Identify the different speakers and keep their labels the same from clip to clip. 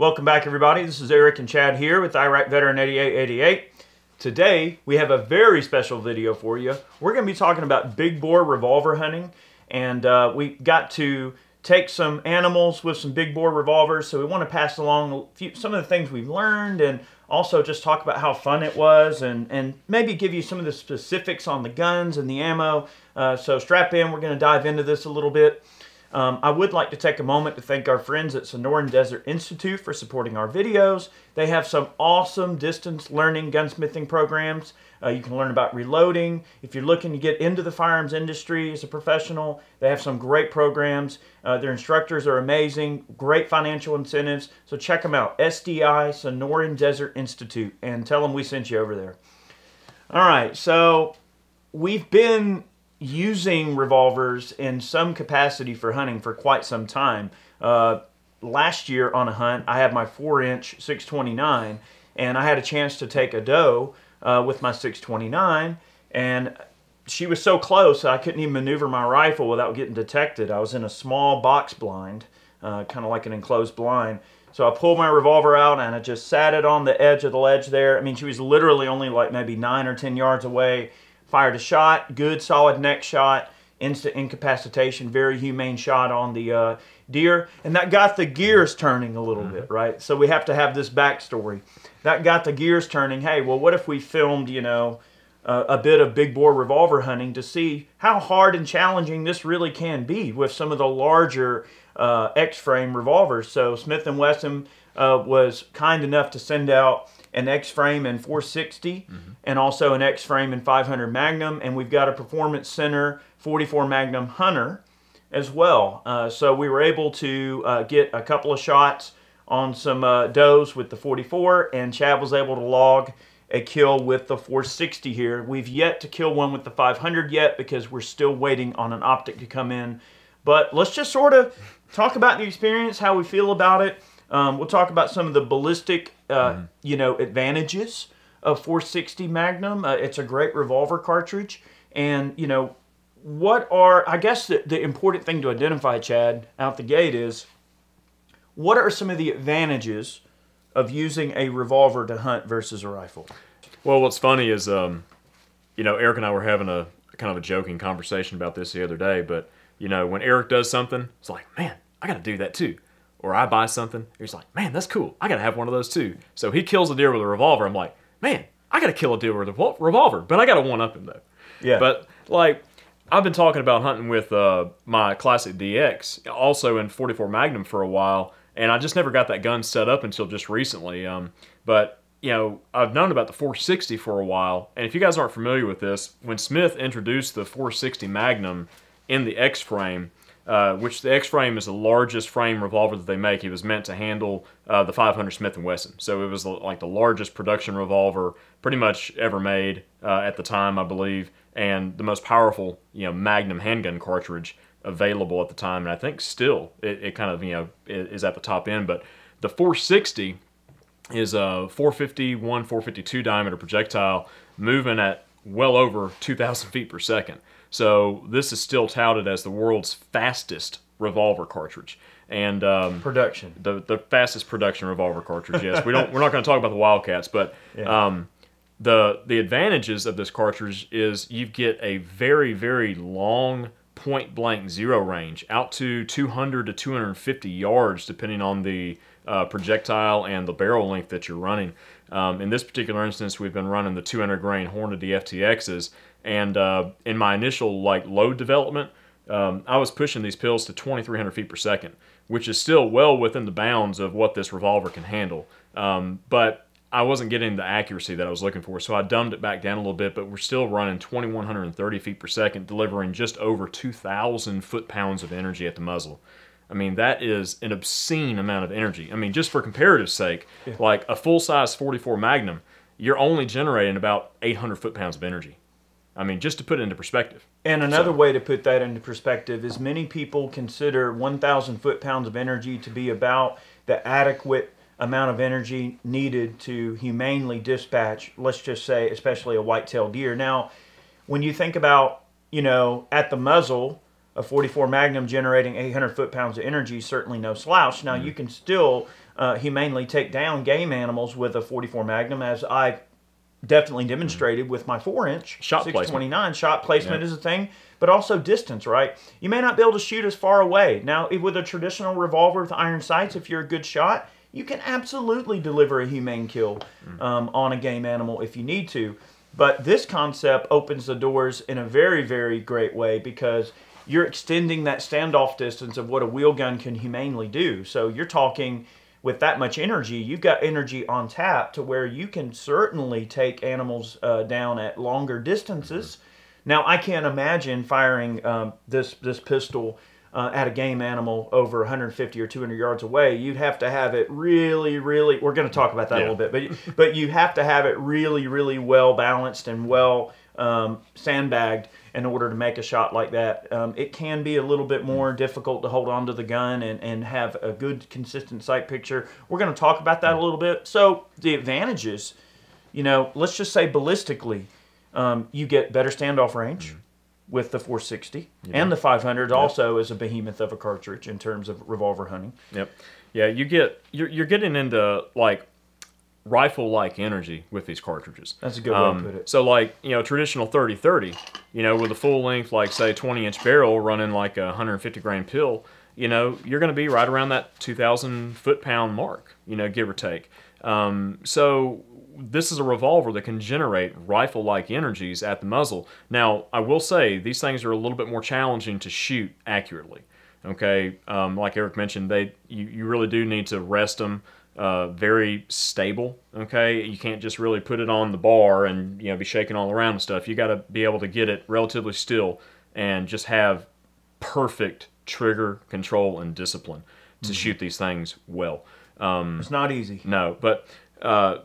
Speaker 1: Welcome back, everybody. This is Eric and Chad here with Iraq Veteran 8888. Today, we have a very special video for you. We're going to be talking about big bore revolver hunting, and uh, we got to take some animals with some big bore revolvers, so we want to pass along few, some of the things we've learned and also just talk about how fun it was and, and maybe give you some of the specifics on the guns and the ammo. Uh, so strap in, we're going to dive into this a little bit. Um, I would like to take a moment to thank our friends at Sonoran Desert Institute for supporting our videos. They have some awesome distance learning gunsmithing programs. Uh, you can learn about reloading. If you're looking to get into the firearms industry as a professional, they have some great programs. Uh, their instructors are amazing, great financial incentives. So check them out, SDI, Sonoran Desert Institute, and tell them we sent you over there. All right, so we've been using revolvers in some capacity for hunting for quite some time. Uh, last year on a hunt, I had my 4-inch 629, and I had a chance to take a doe uh, with my 629, and she was so close I couldn't even maneuver my rifle without getting detected. I was in a small box blind, uh, kind of like an enclosed blind. So I pulled my revolver out and I just sat it on the edge of the ledge there. I mean, she was literally only like maybe nine or 10 yards away fired a shot, good solid neck shot, instant incapacitation, very humane shot on the uh, deer. And that got the gears turning a little mm -hmm. bit, right? So we have to have this backstory. That got the gears turning. Hey, well, what if we filmed, you know, uh, a bit of big bore revolver hunting to see how hard and challenging this really can be with some of the larger uh, X-frame revolvers. So Smith & Wesson uh, was kind enough to send out an X-frame in 460 mm-hmm. and also an X-frame in 500 Magnum, and we've got a Performance Center 44 Magnum Hunter as well. Uh, so we were able to uh, get a couple of shots on some uh, does with the 44, and Chad was able to log a kill with the 460 here. We've yet to kill one with the 500 yet because we're still waiting on an optic to come in. But let's just sort of talk about the experience, how we feel about it. Um, we'll talk about some of the ballistic, uh, mm-hmm. you know, advantages of 460 Magnum. Uh, it's a great revolver cartridge, and you know, what are I guess the, the important thing to identify, Chad, out the gate is what are some of the advantages of using a revolver to hunt versus a rifle?
Speaker 2: Well, what's funny is, um, you know, Eric and I were having a kind of a joking conversation about this the other day, but you know, when Eric does something, it's like, man, I got to do that too or I buy something, he's like, man, that's cool. I gotta have one of those too. So he kills a deer with a revolver. I'm like, man, I gotta kill a deer with a revolver, but I gotta one up him though. Yeah. But like, I've been talking about hunting with uh, my classic DX, also in 44 Magnum for a while, and I just never got that gun set up until just recently. Um, but you know, I've known about the 460 for a while, and if you guys aren't familiar with this, when Smith introduced the 460 Magnum in the X frame, uh, which the X-frame is the largest frame revolver that they make. It was meant to handle uh, the 500 Smith & Wesson. So it was like the largest production revolver pretty much ever made uh, at the time, I believe, and the most powerful, you know, Magnum handgun cartridge available at the time. And I think still it, it kind of, you know, is at the top end. But the 460 is a 451, 452 diameter projectile moving at well over 2,000 feet per second. So this is still touted as the world's fastest revolver cartridge. And um,
Speaker 1: production,
Speaker 2: the the fastest production revolver cartridge. Yes, we don't. we're not going to talk about the Wildcats, but yeah. um, the the advantages of this cartridge is you get a very very long point blank zero range out to 200 to 250 yards depending on the uh, projectile and the barrel length that you're running. Um, in this particular instance, we've been running the 200 grain Hornady FTXs, and uh, in my initial like load development, um, I was pushing these pills to 2,300 feet per second, which is still well within the bounds of what this revolver can handle. Um, but I wasn't getting the accuracy that I was looking for, so I dumbed it back down a little bit, but we're still running 2,130 feet per second, delivering just over 2,000 foot-pounds of energy at the muzzle. I mean, that is an obscene amount of energy. I mean, just for comparative sake, yeah. like a full-size 44 Magnum, you're only generating about 800 foot-pounds of energy. I mean, just to put it into perspective.
Speaker 1: And another so. way to put that into perspective is many people consider 1,000 foot-pounds of energy to be about the adequate amount of energy needed to humanely dispatch, let's just say, especially a white-tailed deer. Now, when you think about, you know, at the muzzle, a 44 Magnum generating 800 foot pounds of energy certainly no slouch. Now you can still uh, humanely take down game animals with a 44 Magnum, as I definitely demonstrated with my four inch
Speaker 2: Shot placement.
Speaker 1: 629. Shot placement is a thing, but also distance, right? You may not be able to shoot as far away. Now, with a traditional revolver with iron sights, if you're a good shot, you can absolutely deliver a humane kill um, on a game animal if you need to. But this concept opens the doors in a very, very great way because you're extending that standoff distance of what a wheel gun can humanely do. So you're talking with that much energy, you've got energy on tap to where you can certainly take animals uh, down at longer distances. Now, I can't imagine firing um, this this pistol uh, at a game animal over 150 or 200 yards away. You'd have to have it really, really. We're going to talk about that
Speaker 2: Yeah.
Speaker 1: a little bit, but but you have to have it really, really well balanced and well um, sandbagged in order to make a shot like that. Um, it can be a little bit more difficult to hold on to the gun and, and have a good, consistent sight picture. We're going to talk about that a little bit. So, the advantages, you know, let's just say ballistically, um, you get better standoff range with the 460, and the 500 also is a behemoth of a cartridge in terms of revolver hunting.
Speaker 2: Yep. Yeah, you get you're you're getting into like rifle like energy with these cartridges.
Speaker 1: That's a good way to put it.
Speaker 2: So like, you know, traditional 30-30, you know, with a full length like say 20 inch barrel running like a 150 grain pill, you know, you're going to be right around that 2000 foot pound mark, you know, give or take. Um, so this is a revolver that can generate rifle like energies at the muzzle. Now, I will say these things are a little bit more challenging to shoot accurately. Okay, um, like Eric mentioned, they you, you really do need to rest them uh, very stable. Okay, you can't just really put it on the bar and you know be shaking all around and stuff. You got to be able to get it relatively still and just have perfect trigger control and discipline to shoot these things well.
Speaker 1: Um, It's not easy.
Speaker 2: No, but uh,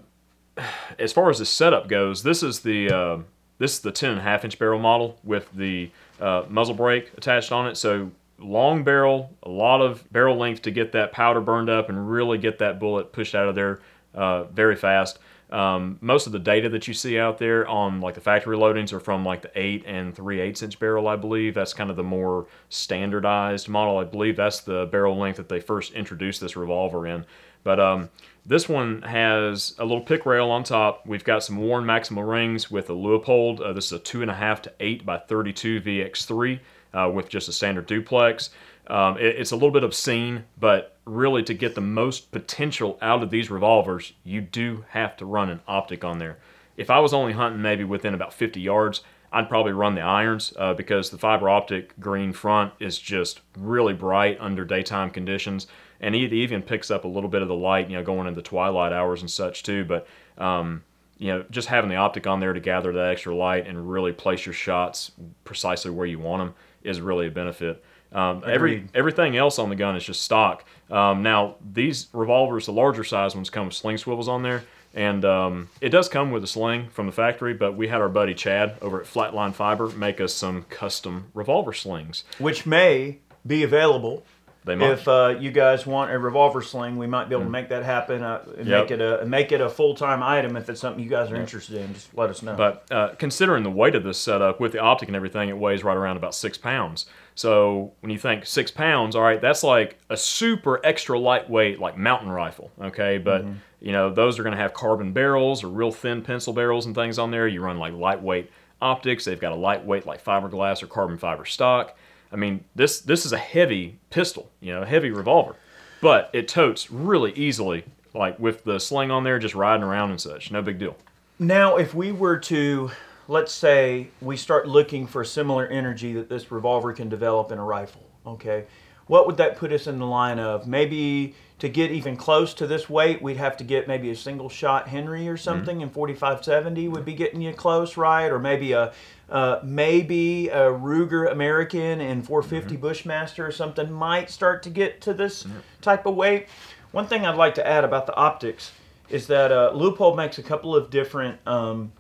Speaker 2: as far as the setup goes, this is the uh, this is the ten and a half inch barrel model with the uh, muzzle brake attached on it. So long barrel, a lot of barrel length to get that powder burned up and really get that bullet pushed out of there uh, very fast. Um, most of the data that you see out there on like the factory loadings are from like the eight and three eighths inch barrel, I believe. That's kind of the more standardized model. I believe that's the barrel length that they first introduced this revolver in. But um, this one has a little pick rail on top. We've got some Warne Maxima rings with a Leupold. Uh, this is a two and a half to eight by 32 VX3 uh, with just a standard duplex. Um, it- it's a little bit obscene, but really to get the most potential out of these revolvers, you do have to run an optic on there. If I was only hunting maybe within about 50 yards, I'd probably run the irons uh, because the fiber optic green front is just really bright under daytime conditions, and it even picks up a little bit of the light, you know, going into twilight hours and such too. But um, you know, just having the optic on there to gather that extra light and really place your shots precisely where you want them is really a benefit. Um, every everything else on the gun is just stock. Um, now these revolvers, the larger size ones, come with sling swivels on there, and um, it does come with a sling from the factory. But we had our buddy Chad over at Flatline Fiber make us some custom revolver slings.
Speaker 1: Which may be available
Speaker 2: They might.
Speaker 1: if uh, you guys want a revolver sling, we might be able to make that happen uh, and
Speaker 2: Mm. Yep.
Speaker 1: make it a make it a full time item. If it's something you guys are interested in, just let us know.
Speaker 2: But uh, considering the weight of this setup with the optic and everything, it weighs right around about six pounds. So when you think six pounds, all right, that's like a super extra lightweight, like mountain rifle. Okay, but you know those are going to have carbon barrels or real thin pencil barrels and things on there. You run like lightweight optics. They've got a lightweight like fiberglass or carbon fiber stock. I mean, this this is a heavy pistol, you know, a heavy revolver, but it totes really easily, like with the sling on there, just riding around and such. No big deal.
Speaker 1: Now, if we were to, let's say, we start looking for similar energy that this revolver can develop in a rifle, okay? What would that put us in the line of? Maybe to get even close to this weight, we'd have to get maybe a single shot Henry or mm-hmm. something, and 4570 would be getting you close, right? Or maybe a uh, maybe a Ruger American and 450 Bushmaster or something might start to get to this type of weight. One thing I'd like to add about the optics is that uh, Leupold makes a couple of different um,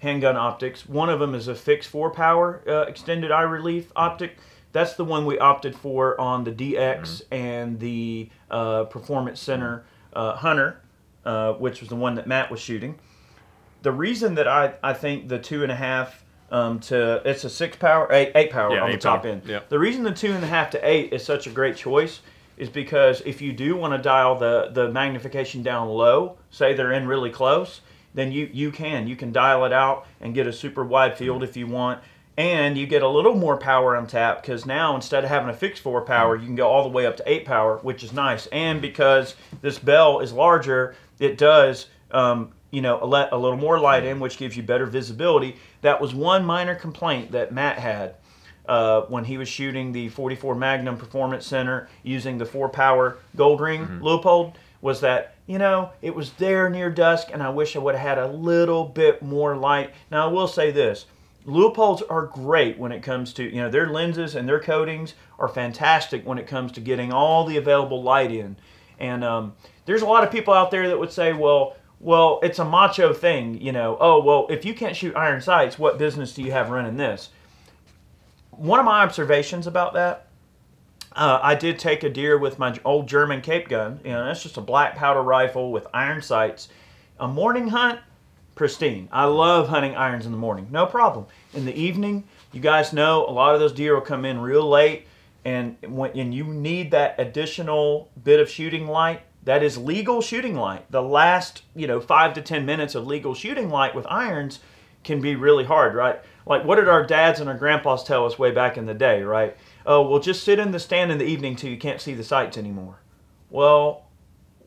Speaker 1: handgun optics. One of them is a fixed four power uh, extended eye relief optic. That's the one we opted for on the DX and the uh, Performance Center uh, Hunter, uh, which was the one that Matt was shooting. The reason that I, I think the two and a half um, to it's a six power, eight, eight power
Speaker 2: Yeah,
Speaker 1: on the top
Speaker 2: power.
Speaker 1: end.
Speaker 2: Yep.
Speaker 1: The reason the two and a half to eight is such a great choice is because if you do want to dial the the magnification down low, say they're in really close, then you you can you can dial it out and get a super wide field if you want. And you get a little more power on tap because now instead of having a fixed four power, you can go all the way up to eight power, which is nice. And because this bell is larger, it does um, you know let a little more light in, which gives you better visibility. That was one minor complaint that Matt had uh, when he was shooting the 44 Magnum Performance Center using the four power gold ring Leupold was that you know it was there near dusk and I wish I would have had a little bit more light. Now I will say this. Leupolds are great when it comes to, you know, their lenses and their coatings are fantastic when it comes to getting all the available light in. And um, there's a lot of people out there that would say, well, well, it's a macho thing, you know. Oh, well, if you can't shoot iron sights, what business do you have running this? One of my observations about that, uh, I did take a deer with my old German Cape gun. You know, that's just a black powder rifle with iron sights. A morning hunt, pristine. I love hunting irons in the morning, no problem. In the evening, you guys know a lot of those deer will come in real late, and when and you need that additional bit of shooting light. That is legal shooting light. The last, you know, five to ten minutes of legal shooting light with irons can be really hard, right? Like, what did our dads and our grandpas tell us way back in the day, right? Oh, well, just sit in the stand in the evening till you can't see the sights anymore. Well,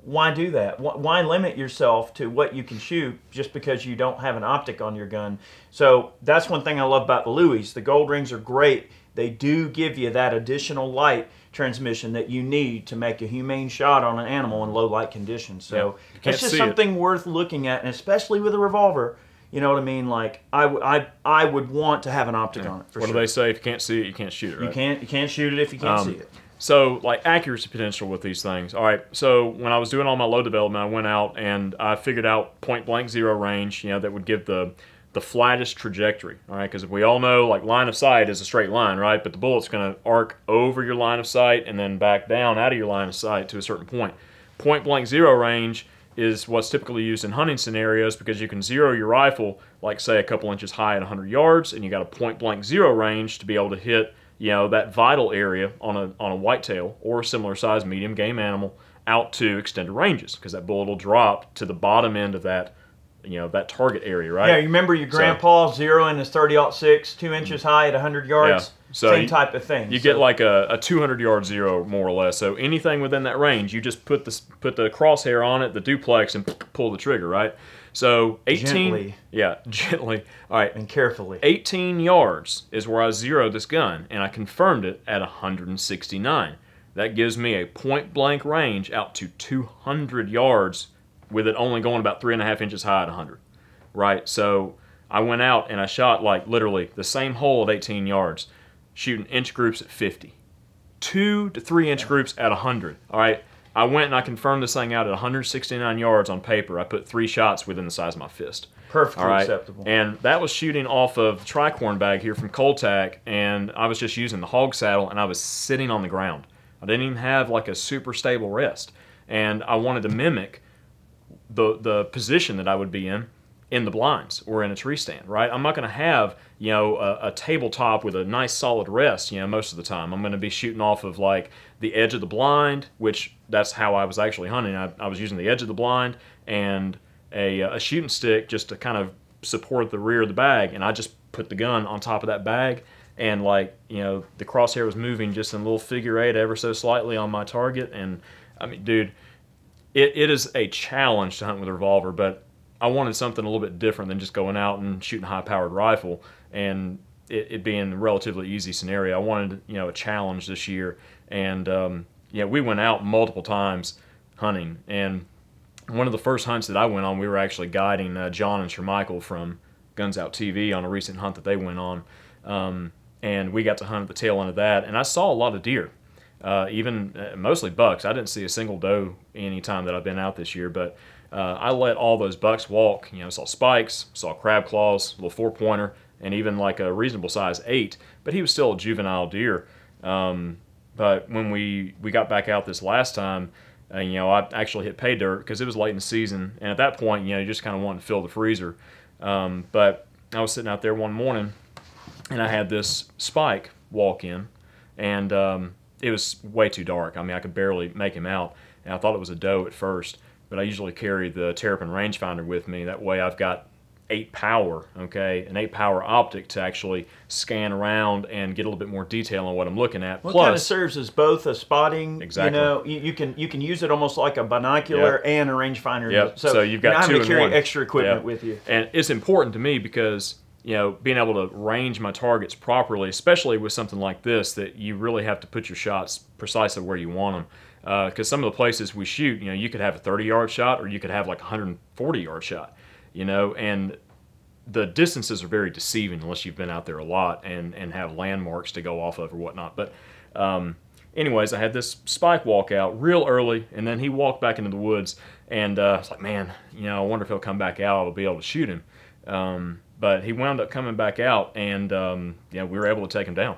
Speaker 1: why do that? Why limit yourself to what you can shoot just because you don't have an optic on your gun? So that's one thing I love about the Louis. The gold rings are great. They do give you that additional light transmission that you need to make a humane shot on an animal in low light conditions. So
Speaker 2: Yeah,
Speaker 1: it's just
Speaker 2: see it.
Speaker 1: something worth looking at, and especially with a revolver. You know what I mean? Like I, w- I, I would want to have an optic on it for
Speaker 2: what
Speaker 1: sure.
Speaker 2: do they say? If you can't see it, you can't shoot it. Right?
Speaker 1: You can't, you can't shoot it if you can't
Speaker 2: Um,
Speaker 1: see it.
Speaker 2: So, like accuracy potential with these things. All right. So when I was doing all my load development, I went out and I figured out point blank zero range. You know that would give the the flattest trajectory. All right. Because we all know like line of sight is a straight line, right? But the bullet's to arc over your line of sight and then back down out of your line of sight to a certain point. Point blank zero range is what's typically used in hunting scenarios because you can zero your rifle like say a couple inches high at 100 yards and you got a point blank zero range to be able to hit you know that vital area on a on a whitetail or a similar size medium game animal out to extended ranges because that bullet will drop to the bottom end of that you know that target area right
Speaker 1: Yeah, you remember your grandpa zeroing his 30 6 two inches high at 100 yards?
Speaker 2: Yeah. So
Speaker 1: Same
Speaker 2: you-
Speaker 1: type of thing.
Speaker 2: You
Speaker 1: So-
Speaker 2: get like a, a 200 yard zero more or less. So anything within that range, you just put the put the crosshair on it, the duplex, and pull the trigger. Right. So 18.
Speaker 1: Gently.
Speaker 2: Yeah, gently. All right.
Speaker 1: and carefully.
Speaker 2: 18 yards is where I zeroed this gun, and I confirmed it at 169. That gives me a point blank range out to 200 yards, with it only going about three and a half inches high at 100. Right. So I went out and I shot like literally the same hole at 18 yards, shooting inch groups at 50, two to three inch groups at 100. All right. I went and I confirmed this thing out at 169 yards on paper. I put three shots within the size of my fist.
Speaker 1: Perfectly
Speaker 2: right.
Speaker 1: acceptable.
Speaker 2: And that was shooting off of the tricorn bag here from Cole-TAC, and I was just using the hog saddle, and I was sitting on the ground. I didn't even have like a super stable rest, and I wanted to mimic the the position that I would be in in the blinds or in a tree stand, right? I'm not going to have you know a, a tabletop with a nice solid rest, you know, most of the time. I'm going to be shooting off of like the edge of the blind, which that's how I was actually hunting. I, I was using the edge of the blind and a, a shooting stick just to kind of support the rear of the bag, and I just put the gun on top of that bag. And like you know, the crosshair was moving just in a little figure eight, ever so slightly on my target. And I mean, dude, it, it is a challenge to hunt with a revolver, but I wanted something a little bit different than just going out and shooting a high powered rifle and it, it being a relatively easy scenario. I wanted, you know, a challenge this year. And, um, yeah, we went out multiple times hunting. And one of the first hunts that I went on, we were actually guiding uh, John and Shermichael from Guns Out TV on a recent hunt that they went on. Um, and we got to hunt at the tail end of that. And I saw a lot of deer uh, even uh, mostly bucks. I didn't see a single doe any time that I've been out this year, but uh, I let all those bucks walk. You know, saw spikes, saw crab claws, little four pointer, and even like a reasonable size eight. But he was still a juvenile deer. Um, but when we we got back out this last time, uh, you know, I actually hit pay dirt because it was late in the season, and at that point, you know, you just kind of wanted to fill the freezer. Um, but I was sitting out there one morning, and I had this spike walk in, and um, it was way too dark. I mean, I could barely make him out, and I thought it was a doe at first. But I usually carry the Terrapin rangefinder with me. That way, I've got eight power, okay, an eight power optic to actually scan around and get a little bit more detail on what I'm looking at.
Speaker 1: Well,
Speaker 2: Plus,
Speaker 1: it kind of serves as both a spotting.
Speaker 2: Exactly.
Speaker 1: You know, you, you can you can use it almost like a binocular
Speaker 2: Yep.
Speaker 1: and a rangefinder.
Speaker 2: Yep. So you've got
Speaker 1: not having
Speaker 2: two
Speaker 1: to
Speaker 2: in
Speaker 1: carry
Speaker 2: one.
Speaker 1: extra equipment
Speaker 2: Yep.
Speaker 1: with you.
Speaker 2: And it's important to me because, you know, being able to range my targets properly, especially with something like this, that you really have to put your shots precisely where you want them. Because some of the places we shoot, you know, you could have a 30 yard shot or you could have like a 140 yard shot, you know, and the distances are very deceiving unless you've been out there a lot and, and have landmarks to go off of or whatnot. But, um, anyways, I had this spike walk out real early, and then he walked back into the woods, and uh, I was like, man, you know, I wonder if he'll come back out. I'll be able to shoot him. Um, but he wound up coming back out, and um, yeah, we were able to take him down.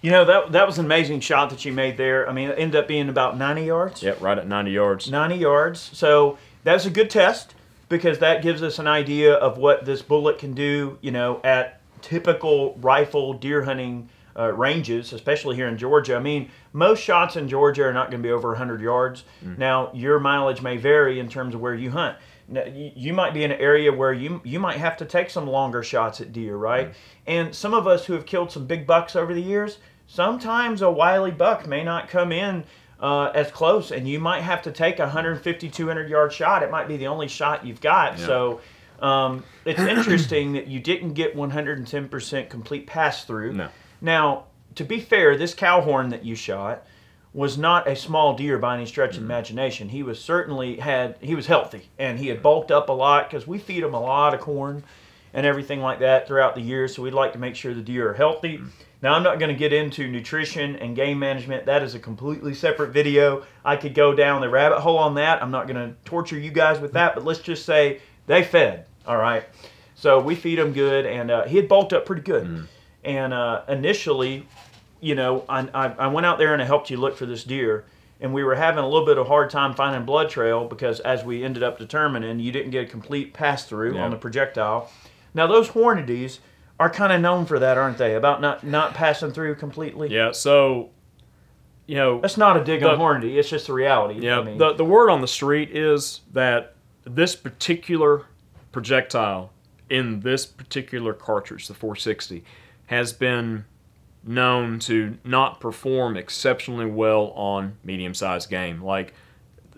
Speaker 1: You know that that was an amazing shot that you made there. I mean, it ended up being about 90 yards.
Speaker 2: Yep, right at 90 yards.
Speaker 1: 90 yards. So that's a good test because that gives us an idea of what this bullet can do, you know, at typical rifle deer hunting uh, ranges, especially here in Georgia. I mean, most shots in Georgia are not going to be over 100 yards. Now, your mileage may vary in terms of where you hunt. Now, you, might be in an area where you you might have to take some longer shots at deer, right? And some of us who have killed some big bucks over the years, sometimes a wily buck may not come in uh, as close, and you might have to take a 150, 200 yard shot. It might be the only shot you've got.
Speaker 2: Yeah.
Speaker 1: So um, it's interesting that you didn't get 110% complete pass through.
Speaker 2: No.
Speaker 1: Now, to be fair, this cow horn that you shot was not a small deer by any stretch of
Speaker 2: Mm-hmm.
Speaker 1: imagination. He was certainly had he was healthy and he had bulked up a lot because we feed him a lot of corn and everything like that throughout the year. So we'd like to make sure the deer are healthy.
Speaker 2: Mm-hmm.
Speaker 1: Now I'm not going to get into nutrition and game management. That is a completely separate video. I could go down the rabbit hole on that. I'm not going to torture you guys with that. But let's just say they fed. All right. So we feed him good, and uh, he had bulked up pretty good. And uh, initially, you know, I, I, went out there and I helped you look for this deer, and we were having a little bit of hard time finding blood trail because, as we ended up determining, you didn't get a complete pass through
Speaker 2: Yeah.
Speaker 1: on the projectile. Now, those Hornadies are kind of known for that, aren't they? About not not passing through completely.
Speaker 2: Yeah, so, you know,
Speaker 1: That's not a dig on
Speaker 2: The-
Speaker 1: Hornady. It's just the reality.
Speaker 2: Yeah,
Speaker 1: I mean,
Speaker 2: the the word on the street is that this particular projectile in this particular cartridge, the 460, has been known to not perform exceptionally well on medium-sized game. Like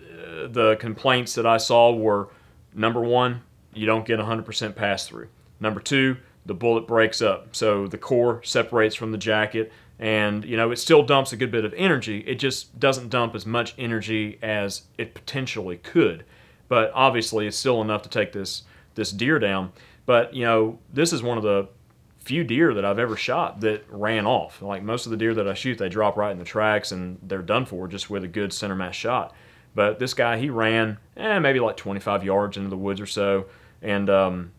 Speaker 2: the complaints that I saw were number one, you don't get 100% pass through. Number two, the bullet breaks up, so the core separates from the jacket, and you know it still dumps a good bit of energy. It just doesn't dump as much energy as it potentially could. But obviously, it's still enough to take this this deer down. But you know, this is one of the few deer that I've ever shot that ran off. Like most of the deer that I shoot, they drop right in the tracks and they're done for just with a good center mass shot. But this guy, he ran eh, maybe like 25 yards into the woods or so, and um,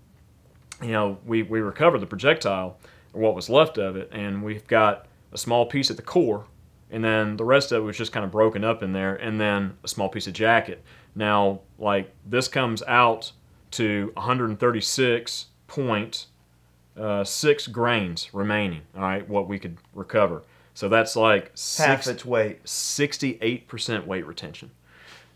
Speaker 2: you know we we recovered the projectile or what was left of it, and we've got a small piece at the core, and then the rest of it was just kind of broken up in there, and then a small piece of jacket. Now, like this comes out to 136 point uh, six grains remaining. All right, what we could recover. So that's like
Speaker 1: half
Speaker 2: six,
Speaker 1: its weight.
Speaker 2: 68% weight retention.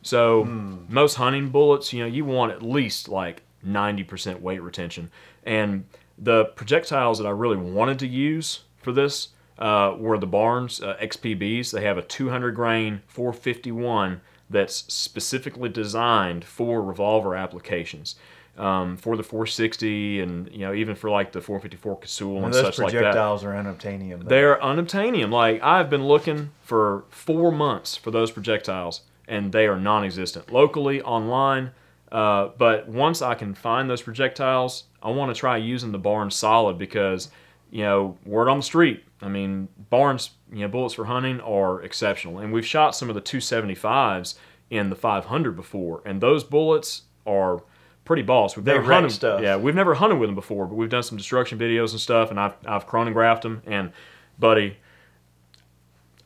Speaker 2: So most hunting bullets, you know, you want at least like 90% weight retention. And the projectiles that I really wanted to use for this uh, were the Barnes uh, XPBs. They have a 200 grain 451 that's specifically designed for revolver applications. Um, for the 460 and you know even for like the 454 Casull and,
Speaker 1: And those
Speaker 2: such like that.
Speaker 1: projectiles are unobtainium. though.
Speaker 2: They're unobtainium. Like I've been looking for four months for those projectiles, and they are non-existent locally, online. Uh, but once I can find those projectiles, I want to try using the Barnes Solid because, you know, word on the street. I mean, Barnes, you know, bullets for hunting are exceptional, and we've shot some of the 275s in the 500 before, and those bullets are pretty boss. We've
Speaker 1: They
Speaker 2: never hunted,
Speaker 1: stuff.
Speaker 2: yeah, we've never hunted with them before, but we've done some destruction videos and stuff, and I've I've chronographed them. And buddy,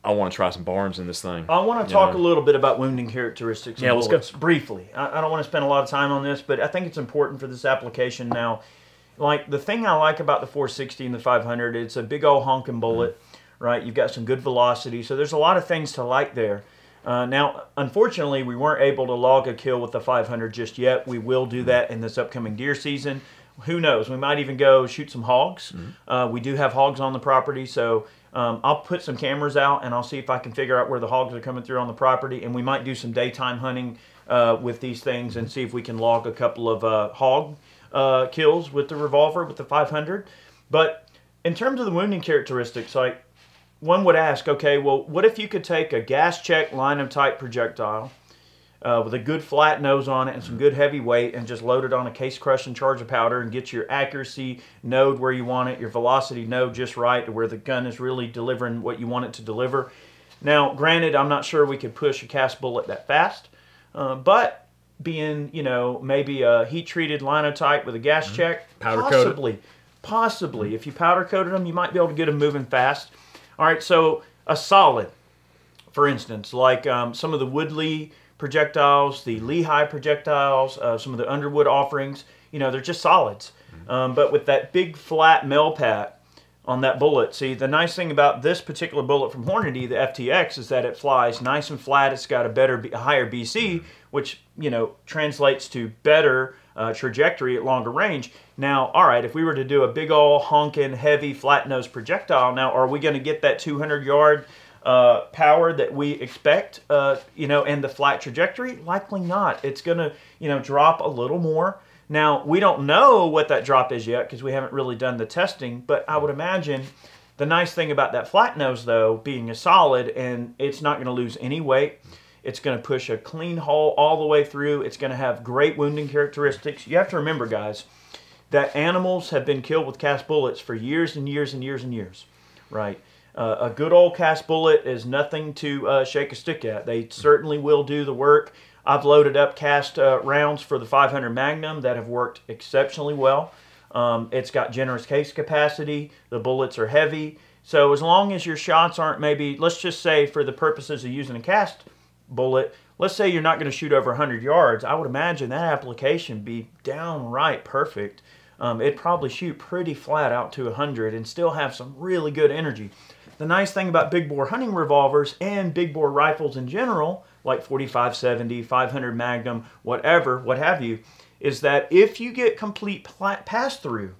Speaker 2: I want to try some Barnes in this thing.
Speaker 1: I want to talk
Speaker 2: know?
Speaker 1: a little bit about wounding characteristics.
Speaker 2: Yeah, let's go.
Speaker 1: briefly. I, I don't want to spend a lot of time on this, but I think it's important for this application now. Like the thing I like about the 460 and the 500, it's a big old honking bullet, mm. right? You've got some good velocity, so there's a lot of things to like there. Uh, now, unfortunately, we weren't able to log a kill with the 500 just yet. We will do that in this upcoming deer season. Who knows? We might even go shoot some hogs. Uh, we do have hogs on the property, so um, I'll put some cameras out and I'll see if I can figure out where the hogs are coming through on the property. And we might do some daytime hunting uh, with these things and see if we can log a couple of uh, hog uh, kills with the revolver with the 500. But in terms of the wounding characteristics, like one would ask, okay, well, what if you could take a gas check line type projectile uh, with a good flat nose on it and some good heavy weight and just load it on a case crush and charge of powder and get your accuracy node where you want it, your velocity node just right to where the gun is really delivering what you want it to deliver. Now, granted, I'm not sure we could push a cast bullet that fast, uh, but being, you know, maybe a heat treated linotype with a gas check,
Speaker 2: Powder coat it.
Speaker 1: possibly, possibly. If you powder coated them, you might be able to get them moving fast. All right, so a solid, for instance, like um, some of the Woodleigh projectiles, the Lehigh projectiles, uh, some of the Underwood offerings, you know, they're just solids. Um, but with that big flat meplat on that bullet, see, the nice thing about this particular bullet from Hornady, the FTX, is that it flies nice and flat. It's got a better, a higher BC, which, you know, translates to better uh, trajectory at longer range. Now, all right, if we were to do a big old honking, heavy, flat nose projectile, now are we going to get that 200 yard uh, power that we expect, uh, you know, and the flat trajectory? Likely not. It's going to, you know, drop a little more. Now, we don't know what that drop is yet because we haven't really done the testing, but I would imagine the nice thing about that flat nose, though, being a solid and it's not going to lose any weight. It's going to push a clean hole all the way through. It's going to have great wounding characteristics. You have to remember, guys, that animals have been killed with cast bullets for years and years and years and years, right? Uh, a good old cast bullet is nothing to uh, shake a stick at. They certainly will do the work. I've loaded up cast uh, rounds for the 500 Magnum that have worked exceptionally well. Um, it's got generous case capacity. The bullets are heavy. So as long as your shots aren't maybe, let's just say for the purposes of using a cast bullet, let's say you're not going to shoot over 100 yards, I would imagine that application be downright perfect. Um, it'd probably shoot pretty flat out to 100 and still have some really good energy. The nice thing about big bore hunting revolvers and big bore rifles in general, like 4570, 500 Magnum, whatever, what have you, is that if you get complete pass through,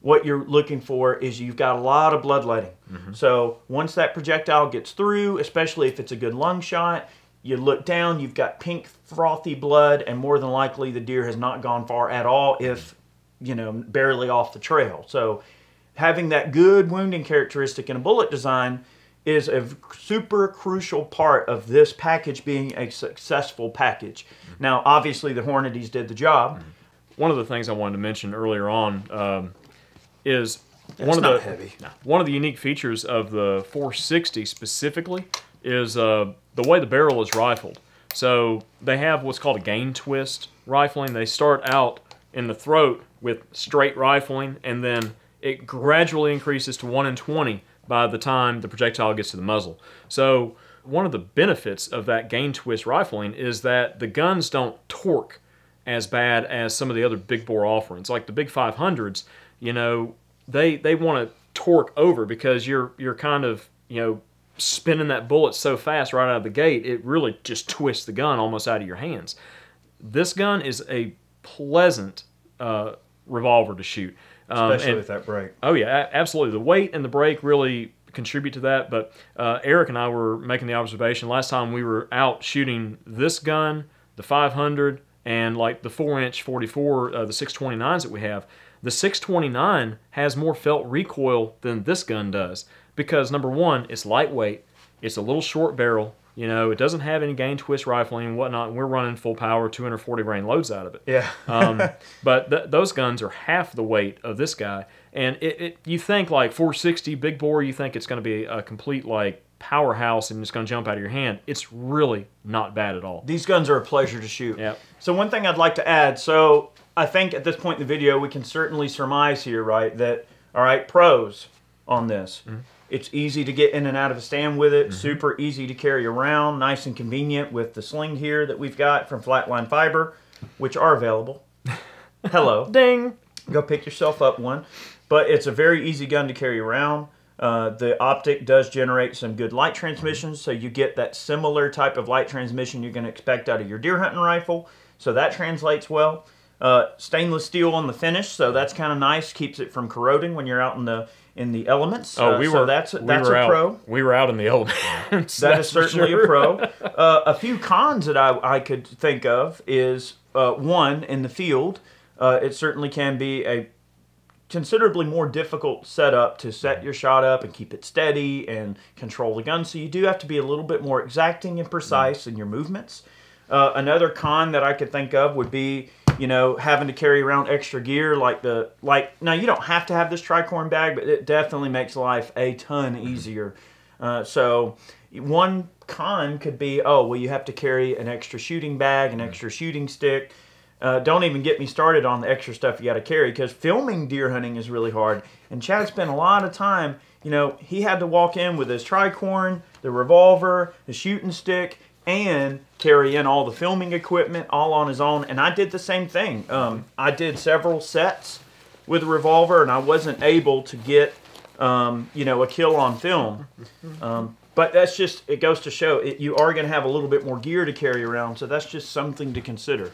Speaker 1: what you're looking for is you've got a lot of bloodletting. So once that projectile gets through, especially if it's a good lung shot, you look down, you've got pink frothy blood, and more than likely the deer has not gone far at all, if you know barely off the trail. So having that good wounding characteristic in a bullet design is a super crucial part of this package being a successful package. Now, obviously, the Hornadies did the job.
Speaker 2: One of the things I wanted to mention earlier on um, is one of the
Speaker 1: heavy.
Speaker 2: no, one of the unique features of the 460 specifically is uh, the way the barrel is rifled. So they have what's called a gain twist rifling. They start out in the throat with straight rifling, and then it gradually increases to 1 in 20 by the time the projectile gets to the muzzle. So one of the benefits of that gain twist rifling is that the guns don't torque as bad as some of the other big bore offerings. Like the big 500s, you know, they they want to torque over because you're you're kind of, you know, spinning that bullet so fast right out of the gate, it really just twists the gun almost out of your hands. This gun is a pleasant uh, revolver to shoot. Um,
Speaker 1: Especially
Speaker 2: and-
Speaker 1: with that brake.
Speaker 2: Oh yeah, absolutely. The weight and the brake really contribute to that. But uh, Eric and I were making the observation last time we were out shooting this gun, the 500, and like the four-inch 44, uh, the 629s that we have. The 629 has more felt recoil than this gun does because number one, it's lightweight, it's a little short barrel. You know, it doesn't have any gain twist rifling and whatnot. And we're running full power, 240 grain loads out of it.
Speaker 1: Yeah.
Speaker 2: um, but th- those guns are half the weight of this guy, and it, it you think like 460 big bore, you think it's going to be a complete like powerhouse and it's going to jump out of your hand. It's really not bad at all.
Speaker 1: These guns are a pleasure to shoot.
Speaker 2: Yep.
Speaker 1: So one thing I'd like to add, so I think at this point in the video we can certainly surmise here, right, that all right, pros on this. It's easy to get in and out of the stand with it. Super easy to carry around. Nice and convenient with the sling here that we've got from Flatline Fiber, which are available. Hello.
Speaker 2: Ding.
Speaker 1: Go pick yourself up one. But it's a very easy gun to carry around. Uh, the optic does generate some good light transmissions, so you get that similar type of light transmission you're going to expect out of your deer hunting rifle. So that translates well. Uh, stainless steel on the finish, so that's kind of nice. Keeps it from corroding when you're out in the in the elements.
Speaker 2: Oh,
Speaker 1: Uh,
Speaker 2: we
Speaker 1: so
Speaker 2: were.
Speaker 1: that's
Speaker 2: we
Speaker 1: that's
Speaker 2: were
Speaker 1: a
Speaker 2: out,
Speaker 1: pro.
Speaker 2: We were out in the elements. That's
Speaker 1: certainly
Speaker 2: sure.
Speaker 1: a pro. Uh, a few cons that I, I could think of is uh, one in the field. Uh, it certainly can be a considerably more difficult setup to set your shot up and keep it steady and control the gun. So you do have to be a little bit more exacting and precise in your movements. Uh, another con that I could think of would be, you know, having to carry around extra gear like the like. Now you don't have to have this tricorn bag, but it definitely makes life a ton easier. Uh, so one con could be, oh well, you have to carry an extra shooting bag, an extra shooting stick. Uh, don't even get me started on the extra stuff you got to carry because filming deer hunting is really hard. And Chad spent a lot of time. You know, he had to walk in with his tricorn, the revolver, the shooting stick, and carry in all the filming equipment all on his own. And I did the same thing. Um, I did several sets with a revolver, and I wasn't able to get, um, you know, a kill on film. Um, but that's just it goes to show it, you are going to have a little bit more gear to carry around. So that's just something to consider.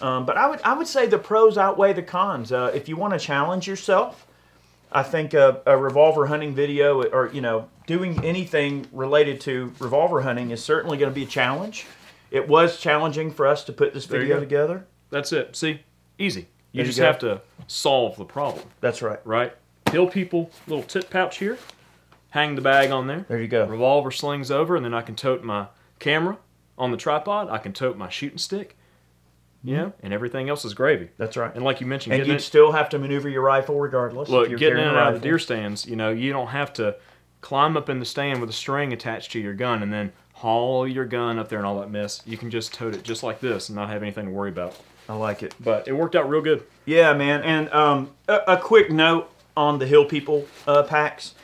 Speaker 1: Um, but I would I would say the pros outweigh the cons. Uh, if you want to challenge yourself, I think a, a revolver hunting video or you know doing anything related to revolver hunting is certainly going to be a challenge. It was challenging for us to put this
Speaker 2: There
Speaker 1: video together.
Speaker 2: That's it. See, easy. You
Speaker 1: There
Speaker 2: just have to solve the problem,
Speaker 1: That's right.
Speaker 2: right? Hill people, little tip pouch here. Hang the bag on there.
Speaker 1: There you go.
Speaker 2: Revolver slings over, and then I can tote my camera on the tripod. I can tote my shooting stick.
Speaker 1: Mm-hmm.
Speaker 2: Yeah, and everything else is gravy.
Speaker 1: That's right.
Speaker 2: And like you mentioned,
Speaker 1: And you'd
Speaker 2: it,
Speaker 1: still have to maneuver your rifle regardless. if
Speaker 2: look,
Speaker 1: you're
Speaker 2: getting in and out of the deer stands, you know, you don't have to climb up in the stand with a string attached to your gun and then haul your gun up there and all that mess. You can just tote it just like this and not have anything to worry about.
Speaker 1: I like it.
Speaker 2: But it worked out real good.
Speaker 1: Yeah, man. And um, a, a quick note on the Hill People uh, packs.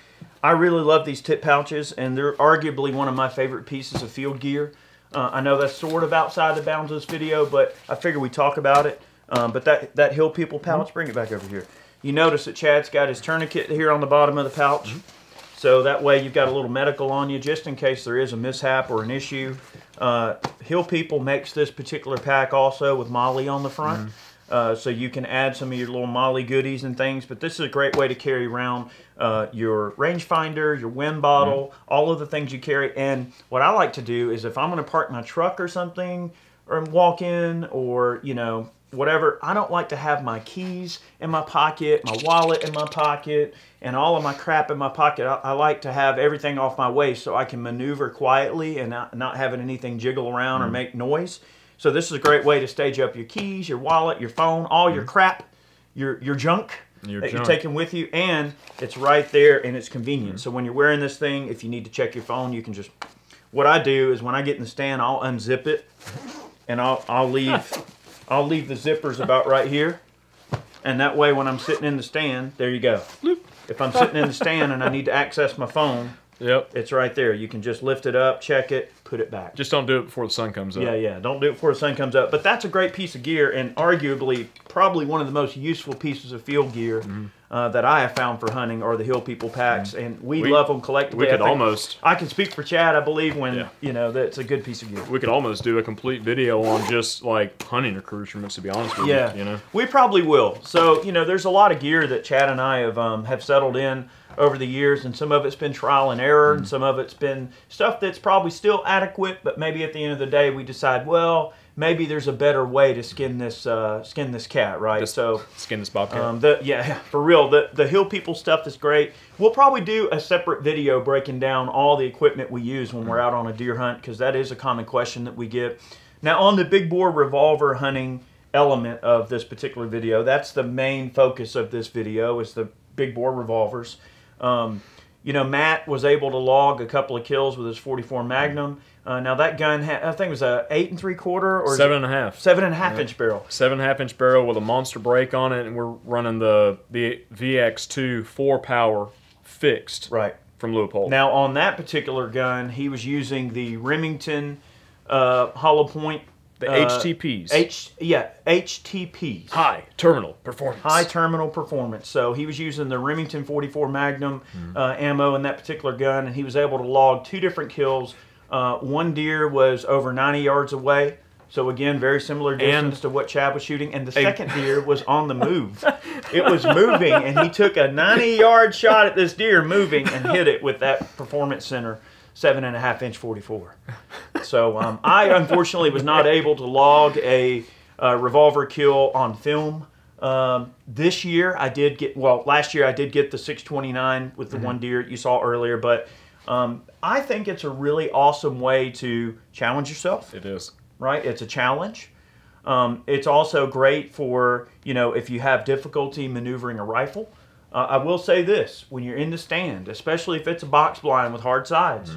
Speaker 1: I really love these tip pouches, and they're arguably one of my favorite pieces of field gear. Uh, I know that's sort of outside the bounds of this video, but I figure we talk about it. Um, but that, that Hill People pouch, bring it back over here. You notice that Chad's got his tourniquet here on the bottom of the pouch. So that way you've got a little medical on you just in case there is a mishap or an issue. Uh, Hill People makes this particular pack also with MOLLE on the front. Uh, so you can add some of your little MOLLE goodies and things. But this is a great way to carry around uh, your rangefinder, your wind bottle, all of the things you carry. And what I like to do is if I'm going to park my truck or something, or walk in, or you know whatever, I don't like to have my keys in my pocket, my wallet in my pocket, and all of my crap in my pocket. I, I like to have everything off my waist so I can maneuver quietly and not, not having anything jiggle around or make noise. So this is a great way to stage up your keys, your wallet, your phone, all your mm-hmm. crap, your your junk
Speaker 2: Your
Speaker 1: that you're taking with you, and it's right there and it's convenient. Mm-hmm. So when you're wearing this thing, if you need to check your phone, you can just. What I do is when I get in the stand, I'll unzip it, and I'll I'll leave I'll leave the zippers about right here, and that way when I'm sitting in the stand, there you go. If I'm sitting in the stand and I need to access my phone,
Speaker 2: Yep.
Speaker 1: it's right there. You can just lift it up, check it, put it back.
Speaker 2: Just don't do it before the sun comes up.
Speaker 1: Yeah, yeah. Don't do it before the sun comes up. But that's a great piece of gear, and arguably probably one of the most useful pieces of field gear
Speaker 2: Mm-hmm.
Speaker 1: uh, that I have found for hunting are the Hill People packs, and we,
Speaker 2: We-
Speaker 1: love them collectively.
Speaker 2: We could
Speaker 1: think-
Speaker 2: almost
Speaker 1: I can speak for Chad. I believe when
Speaker 2: Yeah.
Speaker 1: you know that's a good piece of gear.
Speaker 2: we could almost do a complete video on just like hunting accoutrements to be honest with
Speaker 1: Yeah,
Speaker 2: you. You know.
Speaker 1: we probably will. So you know, there's a lot of gear that Chad and I have um, have settled in over the years, and some of it's been trial and error,
Speaker 2: Mm.
Speaker 1: and some of it's been stuff that's probably still adequate, but maybe at the end of the day we decide, well, maybe there's a better way to skin this uh, skin this cat, right?
Speaker 2: Just
Speaker 1: so.
Speaker 2: Skin this bobcat.
Speaker 1: Um, the yeah, for real. The the hill people stuff is great. We'll probably do a separate video breaking down all the equipment we use when we're out on a deer hunt because that is a common question that we get. Now on the big bore revolver hunting element of this particular video, that's the main focus of this video is the big bore revolvers. Um, you know, Matt was able to log a couple of kills with his 44 Magnum. Uh, now that gun, I think it was a eight and three quarter or
Speaker 2: Seven and a half.
Speaker 1: seven and a half inch barrel.
Speaker 2: Seven and a half inch barrel with a monster brake on it, and we're running the the VX2 four power fixed.
Speaker 1: Right.
Speaker 2: from Leupold.
Speaker 1: Now, on that particular gun, he was using the Remington uh, hollow point.
Speaker 2: The
Speaker 1: uh,
Speaker 2: HTPs,
Speaker 1: H yeah HTPs.
Speaker 2: high terminal performance.
Speaker 1: High terminal performance. So he was using the Remington 44 Magnum
Speaker 2: Mm-hmm.
Speaker 1: uh, ammo in that particular gun, and he was able to log two different kills. Uh, one deer was over 90 yards away. So again, very similar distance to what Chad was shooting, and the second deer was on the move. it was moving, and he took a 90-yard shot at this deer moving and hit it with that Performance Center seven and a half inch 44. So um, I unfortunately was not able to log a, uh revolver kill on film. Um, this year I did get well. Last year I did get the 629 with the one deer you saw earlier, but um, I think it's a really awesome way to challenge yourself
Speaker 2: It is.
Speaker 1: right? It's a challenge. Um, it's also great for, you know, if you have difficulty maneuvering a rifle. Uh, I will say this when you're in the stand, especially if it's a box blind with hard sides,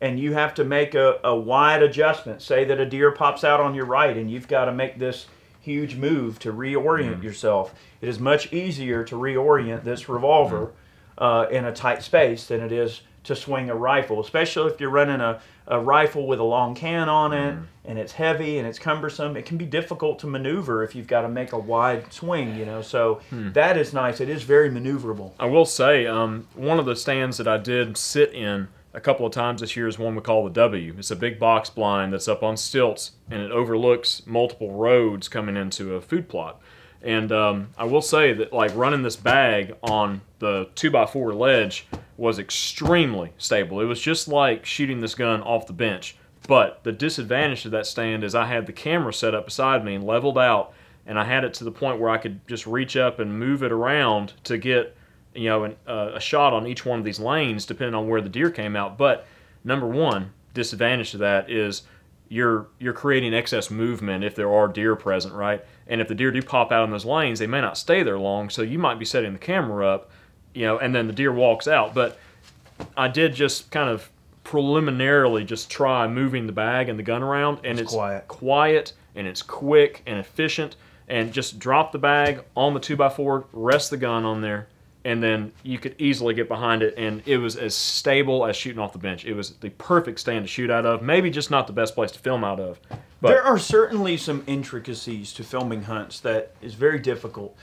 Speaker 1: and you have to make a, a wide adjustment, say that a deer pops out on your right and you've got to make this huge move to reorient yourself, it is much easier to reorient this revolver uh, in a tight space than it is to swing a rifle, especially if you're running a, a rifle with a long can on it and it's heavy and it's cumbersome. It can be difficult to maneuver if you've got to make a wide swing, you know. So that is nice. It is very maneuverable.
Speaker 2: I will say, um, one of the stands that I did sit in a couple of times this year is one we call the W. It's a big box blind that's up on stilts, and it overlooks multiple roads coming into a food plot. And um, I will say that, like running this bag on the two x four ledge was extremely stable. It was just like shooting this gun off the bench. But the disadvantage to that stand is I had the camera set up beside me and leveled out, and I had it to the point where I could just reach up and move it around to get you know, an, uh, a shot on each one of these lanes depending on where the deer came out. But number one disadvantage to that is you're you're creating excess movement if there are deer present, right? And if the deer do pop out in those lanes, they may not stay there long, so you might be setting the camera up, you know, and then the deer walks out. But I did just kind of preliminarily just try moving the bag and the gun around, and it's,
Speaker 1: quiet.
Speaker 2: quiet and it's quick and efficient. And just drop the bag on the two x four, rest the gun on there, and then you could easily get behind it. And it was as stable as shooting off the bench. It was the perfect stand to shoot out of. Maybe just not the best place to film out of. But
Speaker 1: there are certainly some intricacies to filming hunts that is very difficult.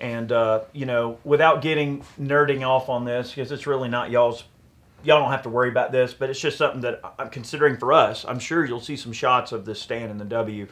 Speaker 1: And, uh, you know, without getting nerding off on this, because it's really not y'all's, y'all don't have to worry about this, but it's just something that I'm considering for us. I'm sure you'll see some shots of this stand in the W.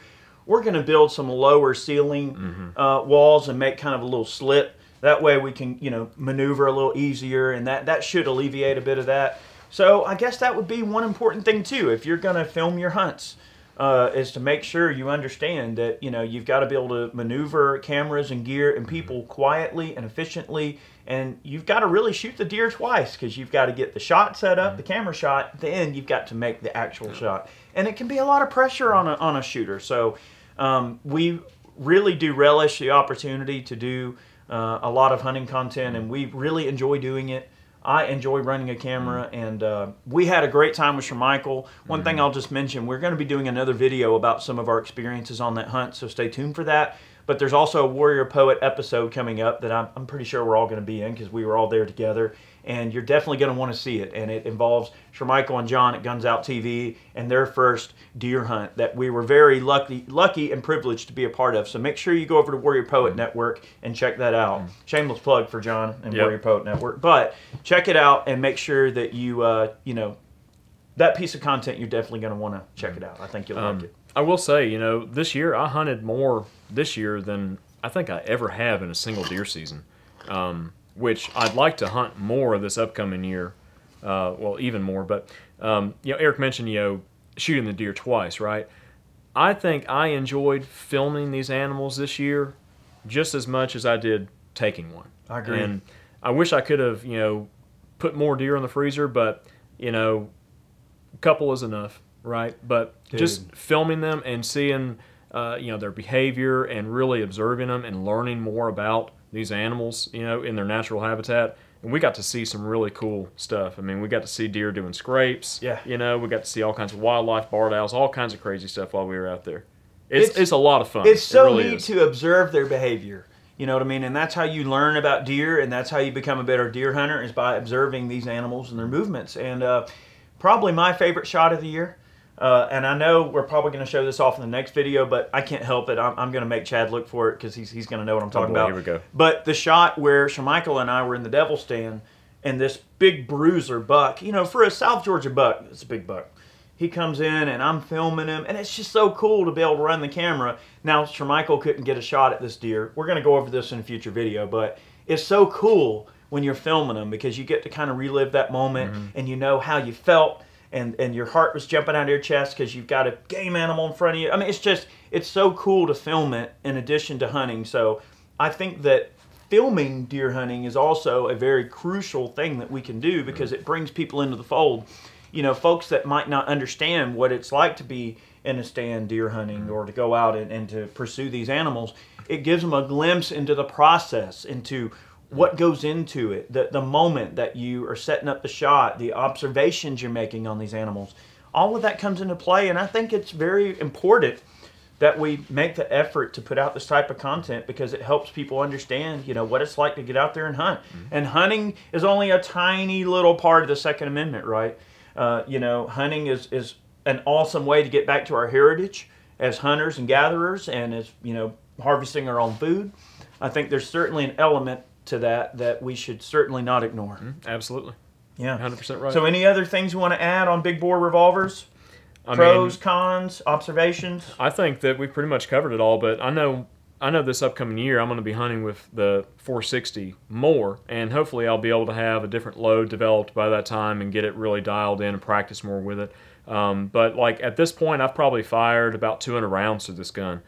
Speaker 1: We're going to build some lower ceiling uh, walls and make kind of a little slit. That way we can, you know, maneuver a little easier, and that, that should alleviate a bit of that. So I guess that would be one important thing too. If you're going to film your hunts, uh, is to make sure you understand that you know you've got to be able to maneuver cameras and gear and people quietly and efficiently, and you've got to really shoot the deer twice because you've got to get the shot set up, the camera shot, then you've got to make the actual shot, and it can be a lot of pressure on a on a shooter. So um, we really do relish the opportunity to do uh, a lot of hunting content, and we really enjoy doing it. I enjoy running a camera, and uh, we had a great time with Shermichael. One thing I'll just mention: we're going to be doing another video about some of our experiences on that hunt, so stay tuned for that. But there's also a Warrior Poet episode coming up that I'm, I'm pretty sure we're all going to be in because we were all there together, and you're definitely going to want to see it. And it involves Shermichael and John at Guns Out TV and their first deer hunt that we were very lucky, lucky and privileged to be a part of. So make sure you go over to Warrior Poet Network and check that out. Shameless plug for John and
Speaker 2: Yep.
Speaker 1: Warrior Poet Network, but check it out and make sure that you, uh, you know, that piece of content you're definitely going to want to check it out. I think you'll like
Speaker 2: Um,
Speaker 1: it.
Speaker 2: I will say, you know, this year I hunted more this year than I think I ever have in a single deer season, um, which I'd like to hunt more this upcoming year. Uh, well, even more. But um, you know, Eric mentioned you know shooting the deer twice, right? I think I enjoyed filming these animals this year just as much as I did taking one.
Speaker 1: I agree.
Speaker 2: And I wish I could have, you know, put more deer in the freezer, but you know, a couple is enough, right? But just filming them and seeing, uh, you know, their behavior and really observing them and learning more about these animals, you know, in their natural habitat. And we got to see some really cool stuff. I mean, we got to see deer doing scrapes.
Speaker 1: Yeah.
Speaker 2: You know, we got to see all kinds of wildlife, barred owls, all kinds of crazy stuff while we were out there. It's,
Speaker 1: It's-
Speaker 2: it's, a lot of fun.
Speaker 1: It's
Speaker 2: It
Speaker 1: so
Speaker 2: really
Speaker 1: neat
Speaker 2: is.
Speaker 1: to observe their behavior You know what I mean? And that's how you learn about deer, and that's how you become a better deer hunter is by observing these animals and their movements. And uh, probably my favorite shot of the year. Uh, and I know we're probably going to show this off in the next video, but I can't help it. I'm, I'm going to make Chad look for it because he's, he's going to know what I'm talking
Speaker 2: boy,
Speaker 1: about.
Speaker 2: here we go.
Speaker 1: But the shot where Shermichael and I were in the devil stand, and this big bruiser buck, you know, for a South Georgia buck, it's a big buck. He comes in and I'm filming him, and it's just so cool to be able to run the camera. Now, Shermichael couldn't get a shot at this deer. We're going to go over this in a future video, but it's so cool when you're filming them because you get to kind of relive that moment and you know how you felt and, and your heart was jumping out of your chest because you've got a game animal in front of you. I mean, it's just, it's so cool to film it in addition to hunting. So I think that filming deer hunting is also a very crucial thing that we can do because it brings people into the fold. You know, folks that might not understand what it's like to be in a stand deer hunting mm. or to go out and, and to pursue these animals, it gives them a glimpse into the process, into what goes into it, the, the moment that you are setting up the shot, the observations you're making on these animals. All of that comes into play, and I think it's very important that we make the effort to put out this type of content because it helps people understand, you know, what it's like to get out there and hunt. And hunting is only a tiny little part of the Second Amendment, right? Uh, you know, hunting is is an awesome way to get back to our heritage as hunters and gatherers, and as you know, harvesting our own food. I think there's certainly an element to that that we should certainly not ignore.
Speaker 2: Absolutely.
Speaker 1: Yeah,
Speaker 2: 100% right.
Speaker 1: So, any other things you want to add on big bore revolvers?
Speaker 2: I
Speaker 1: Pros,
Speaker 2: mean,
Speaker 1: cons, observations.
Speaker 2: I think that we pretty much covered it all, but I know I know this upcoming year I'm going to be hunting with the 460 more, and hopefully I'll be able to have a different load developed by that time and get it really dialed in and practice more with it. Um, but like at this point, I've probably fired about 200 rounds to this gun,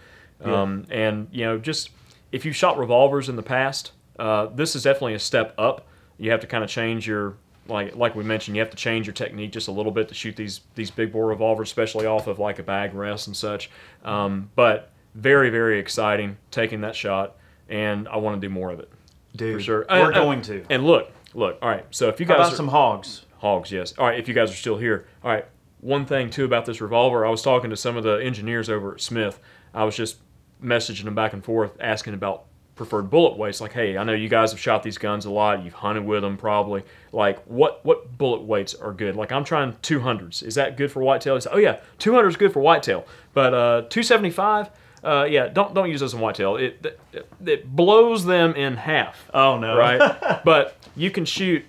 Speaker 2: um, and you know, just if you shot revolvers in the past, uh, this is definitely a step up. You have to kind of change your like like we mentioned, you have to change your technique just a little bit to shoot these these big bore revolvers, especially off of like a bag rest and such. Um, but very very exciting taking that shot, and I want to do more of it
Speaker 1: Dude,
Speaker 2: for sure.
Speaker 1: We're
Speaker 2: and-
Speaker 1: going to.
Speaker 2: And look, look. All right. So if you
Speaker 1: How
Speaker 2: guys
Speaker 1: about
Speaker 2: are,
Speaker 1: some hogs?
Speaker 2: hogs, yes. All right. If you guys are still here, all right. One thing too about this revolver, I was talking to some of the engineers over at Smith. I was just messaging them back and forth, asking about preferred bullet weights. Like, hey, I know you guys have shot these guns a lot. You've hunted with them probably. Like, what what bullet weights are good? Like, I'm trying 200s. Is that good for whitetail? He said, oh yeah, 200 is good for whitetail, but uh, 275. Uh, yeah, don't don't use those in whitetail. It, it it blows them in half
Speaker 1: Oh no!
Speaker 2: right? but you can shoot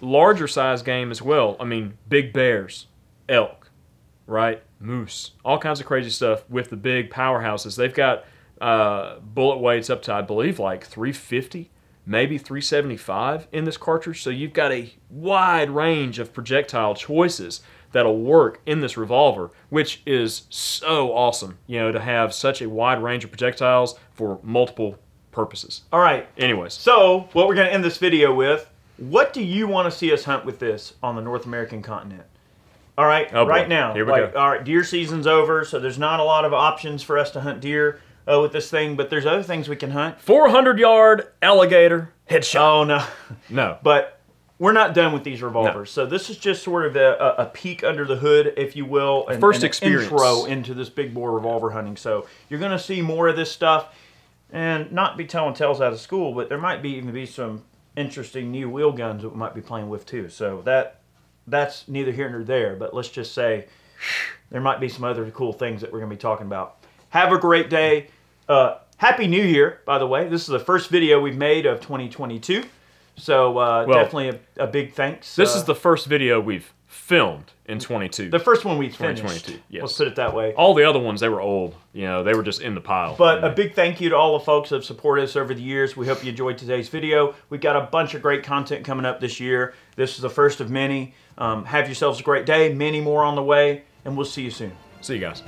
Speaker 2: larger size game as well. I mean, big bears, elk, right? Moose, all kinds of crazy stuff with the big powerhouses. They've got uh, bullet weights up to, I believe, like 350, maybe 375 in this cartridge. So you've got a wide range of projectile choices that'll work in this revolver, which is so awesome, you know, to have such a wide range of projectiles for multiple purposes.
Speaker 1: All right.
Speaker 2: Anyways,
Speaker 1: So, what we're going to end this video with, what do you want to see us hunt with this on the North American continent? All right,
Speaker 2: Oh,
Speaker 1: right now.
Speaker 2: Here we
Speaker 1: like,
Speaker 2: go.
Speaker 1: All right, deer season's over, so there's not a lot of options for us to hunt deer uh, with this thing, but there's other things we can hunt.
Speaker 2: 400 yard alligator headshot.
Speaker 1: Oh, no.
Speaker 2: No.
Speaker 1: But we're not done with these revolvers. So this is just sort of a, a, peek under the hood, if you will, and
Speaker 2: First
Speaker 1: an
Speaker 2: experience.
Speaker 1: intro into this big bore revolver hunting. So you're going to see more of this stuff, and not be telling tales out of school, but there might be even be some interesting new wheel guns that we might be playing with too. So that that's neither here nor there. But let's just say there might be some other cool things that we're going to be talking about. Have a great day. Uh, Happy New Year, by the way. This is the first video we've made of 2022. So uh,
Speaker 2: Well,
Speaker 1: definitely a, a big thanks.
Speaker 2: This
Speaker 1: uh,
Speaker 2: is the first video we've filmed in 22.
Speaker 1: the first one we finished.
Speaker 2: 2022, yes.
Speaker 1: Let's put it that way.
Speaker 2: All the other ones, they were old. You know, they were just in the pile.
Speaker 1: But a big thank you to all the folks that have supported us over the years. We hope you enjoyed today's video. We've got a bunch of great content coming up this year. This is the first of many. Um, have yourselves a great day. Many more on the way, and we'll see you soon.
Speaker 2: See you guys.